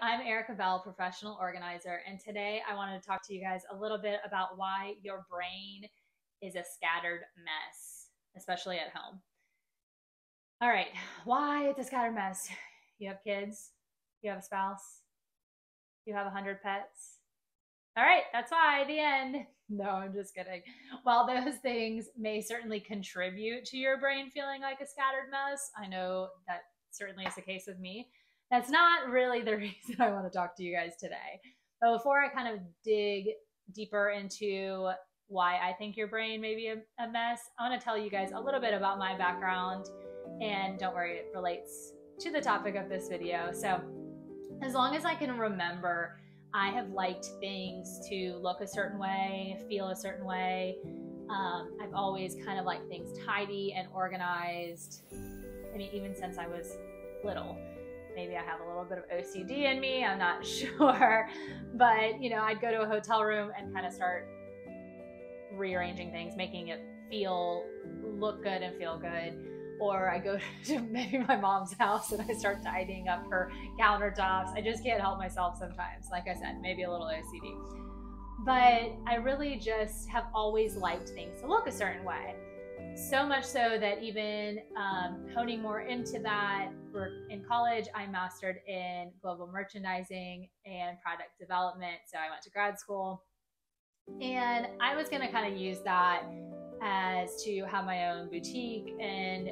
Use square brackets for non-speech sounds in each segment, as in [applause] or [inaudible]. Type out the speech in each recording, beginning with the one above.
I'm Erika Bell, professional organizer, and today I wanted to talk to you guys a little bit about why your brain is a scattered mess, especially at home. All right, why it's a scattered mess? You have kids, you have a spouse, you have a hundred pets. All right, that's why, the end. [laughs] No, I'm just kidding. While those things may certainly contribute to your brain feeling like a scattered mess, I know that certainly is the case with me that's not really the [laughs] reason I want to talk to you guys today. But before I kind of dig deeper into why I think your brain may be a, a mess, I want to tell you guys a little bit about my background. And don't worry, it relates to the topic of this video. So, as long as I can remember, I have liked things to look a certain way, feel a certain way. Um, I've always kind of liked things tidy and organized. I mean, even since I was little maybe I have a little bit of OCD in me, I'm not [laughs] sure. But, you know, I'd go to a hotel room and kind of start rearranging things, making it feel, look good and feel good. Or I go [laughs] to maybe my mom's house and I start tidying up her countertops. I just can't help myself sometimes. Like I said, maybe a little OCD. But I really just have always liked things to look a certain way so much so that even um, honing more into that in college i mastered in global merchandising and product development so i went to grad school. And i was going to kind of use that as to have my own boutique and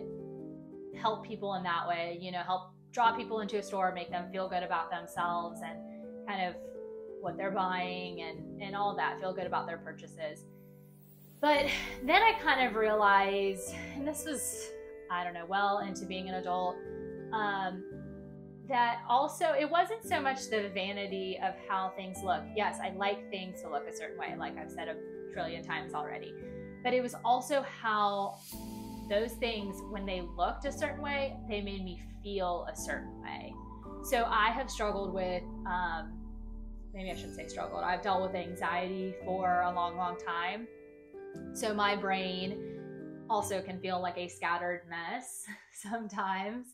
help people in that way you know help draw people into a store make them feel good about themselves and kind of what they're buying and and all that feel good about their purchases but then I kind of realized, and this was, I don't know, well into being an adult, um, that also it wasn't so much the vanity of how things look. Yes, I like things to look a certain way, like I've said a trillion times already. But it was also how those things, when they looked a certain way, they made me feel a certain way. So I have struggled with, um, maybe I shouldn't say struggled, I've dealt with anxiety for a long, long time. So my brain also can feel like a scattered mess [laughs] sometimes.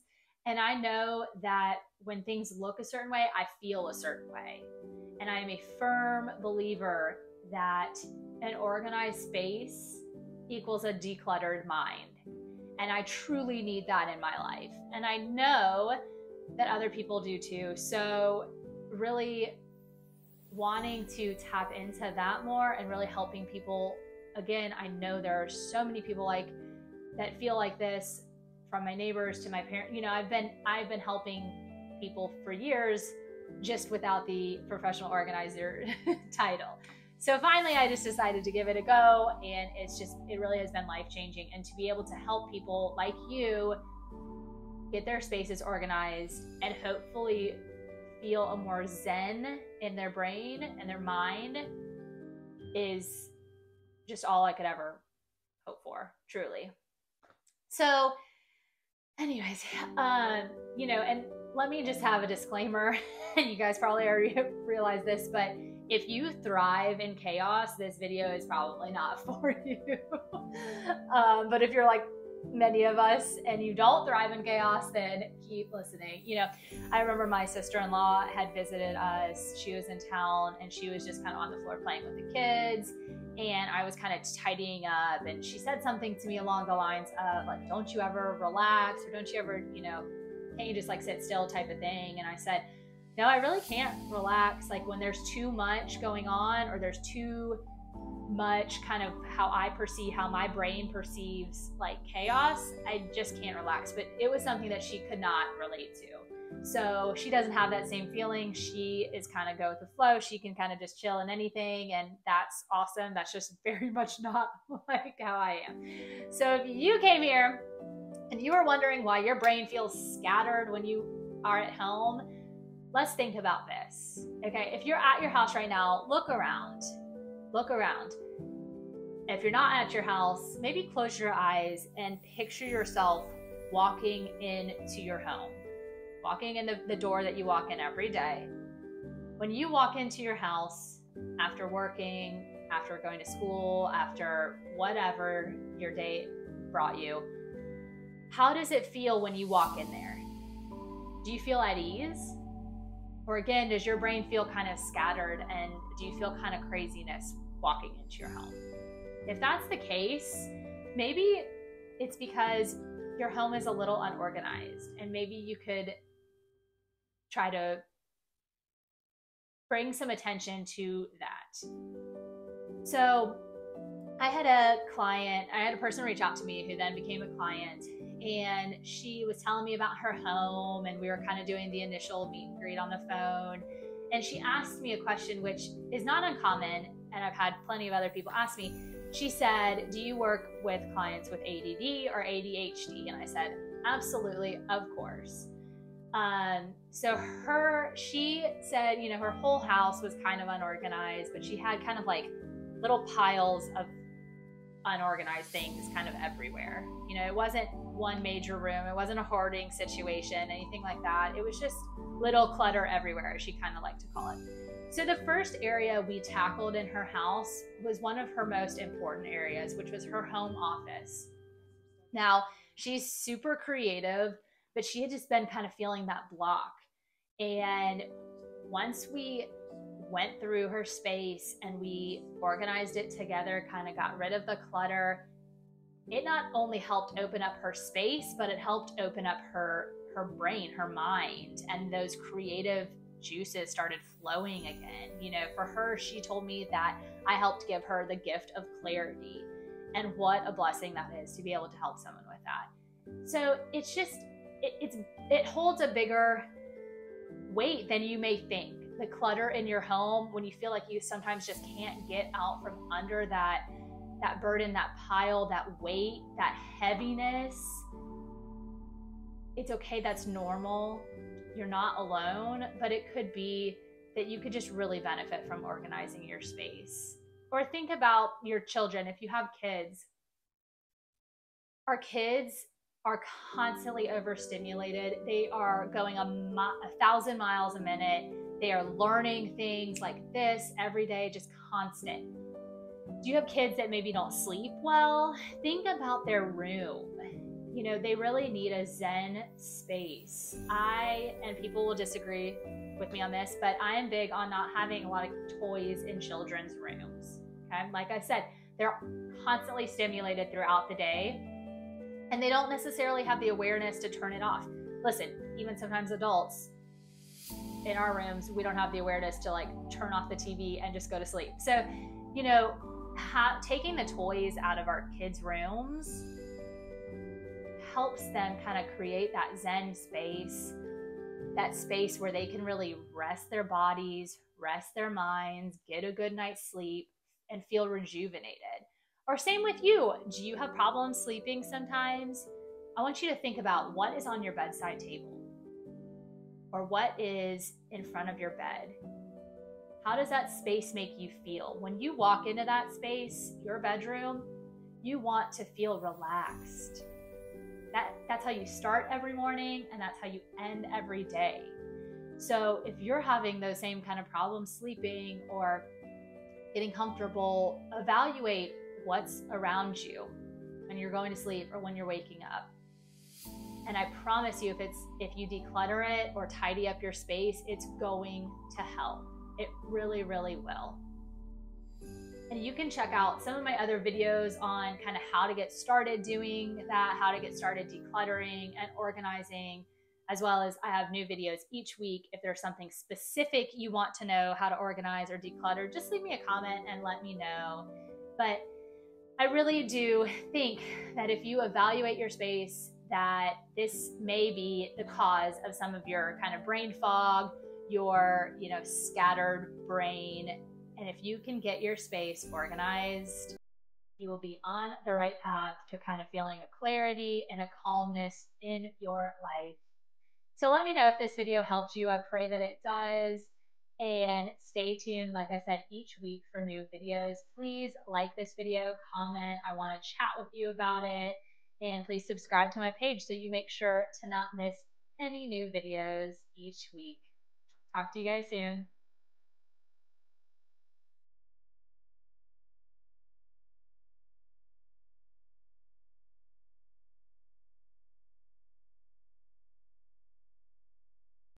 And I know that when things look a certain way, I feel a certain way. And I am a firm believer that an organized space equals a decluttered mind. And I truly need that in my life. And I know that other people do too. So, really wanting to tap into that more and really helping people again, I know there are so many people like that feel like this from my neighbors to my parents. You know, I've been I've been helping people for years just without the professional organizer [laughs] title. So finally I just decided to give it a go and it's just it really has been life-changing and to be able to help people like you get their spaces organized and hopefully feel a more zen in their brain and their mind is just all I could ever hope for, truly. So, anyways, um, you know, and let me just have a disclaimer, [laughs] you guys probably already [laughs] realize this, but if you thrive in chaos, this video is probably not [laughs] for you. um, but if you're like many of us and you don't thrive in chaos, then keep listening. You know, I remember my sister in law had visited us. She was in town and she was just kind of on the floor playing with the kids. And I was kind of tidying up. And she said something to me along the lines of, like, don't you ever relax or don't you ever, you know, can't you just like sit still type of thing? And I said, no, I really can't relax. Like when there's too much going on or there's too much kind of how I perceive, how my brain perceives like chaos, I just can't relax. But it was something that she could not relate to. So she doesn't have that same feeling. She is kind of go with the flow. She can kind of just chill in anything. And that's awesome. That's just [laughs] very much not like how I am. So if you came here and you were wondering why your brain feels scattered when you are at home, let's think about this. Okay. If you're at your house right now, look around look around. If you're not at your house, maybe close your eyes and picture yourself walking into your home, walking in the, the door that you walk in every day. When you walk into your house after working, after going to school, after whatever your day brought you, how does it feel when you walk in there? Do you feel at ease? Or again, does your brain feel kind of scattered and do you feel kind of craziness walking into your home? If that's the case, maybe it's because your home is a little unorganized and maybe you could try to bring some attention to that. So, I had a client, I had a person reach out to me who then became a client, and she was telling me about her home, and we were kind of doing the initial meet and greet on the phone. And she asked me a question which is not uncommon, and I've had plenty of other people ask me. She said, Do you work with clients with ADD or ADHD? And I said, Absolutely, of course. Um, so her, she said, you know, her whole house was kind of unorganized, but she had kind of like little piles of unorganized things kind of everywhere. You know, it wasn't one major room, it wasn't a hoarding situation, anything like that. It was just little clutter everywhere, as she kind of liked to call it. So, the first area we tackled in her house was one of her most important areas, which was her home office. Now, she's super creative, but she had just been kind of feeling that block. And once we went through her space and we organized it together, kind of got rid of the clutter. It not only helped open up her space, but it helped open up her her brain, her mind, and those creative juices started flowing again. You know, for her, she told me that I helped give her the gift of clarity. And what a blessing that is to be able to help someone with that. So it's just it, it's it holds a bigger weight than you may think the clutter in your home when you feel like you sometimes just can't get out from under that that burden that pile that weight that heaviness it's okay that's normal you're not alone but it could be that you could just really benefit from organizing your space or think about your children if you have kids our kids are constantly overstimulated they are going a, mi- a thousand miles a minute they are learning things like this every day, just constant. Do you have kids that maybe don't sleep well? Think about their room. You know, they really need a Zen space. I, and people will disagree with me on this, but I am big on not having a lot of toys in children's rooms. Okay. Like I said, they're constantly stimulated throughout the day and they don't necessarily have the awareness to turn it off. Listen, even sometimes adults, in our rooms, we don't have the awareness to like turn off the TV and just go to sleep. So, you know, ha- taking the toys out of our kids' rooms helps them kind of create that Zen space, that space where they can really rest their bodies, rest their minds, get a good night's sleep, and feel rejuvenated. Or, same with you. Do you have problems sleeping sometimes? I want you to think about what is on your bedside table or what is in front of your bed? How does that space make you feel? When you walk into that space, your bedroom, you want to feel relaxed. That, that's how you start every morning and that's how you end every day. So if you're having those same kind of problems sleeping or getting comfortable, evaluate what's around you when you're going to sleep or when you're waking up. And I promise you, if it's if you declutter it or tidy up your space, it's going to help. It really, really will. And you can check out some of my other videos on kind of how to get started doing that, how to get started decluttering and organizing, as well as I have new videos each week. If there's something specific you want to know how to organize or declutter, just leave me a comment and let me know. But I really do think that if you evaluate your space that this may be the cause of some of your kind of brain fog, your, you know, scattered brain. And if you can get your space organized, you will be on the right path to kind of feeling a clarity and a calmness in your life. So let me know if this video helped you. I pray that it does. And stay tuned, like I said, each week for new videos. Please like this video, comment. I want to chat with you about it. And please subscribe to my page so you make sure to not miss any new videos each week. Talk to you guys soon.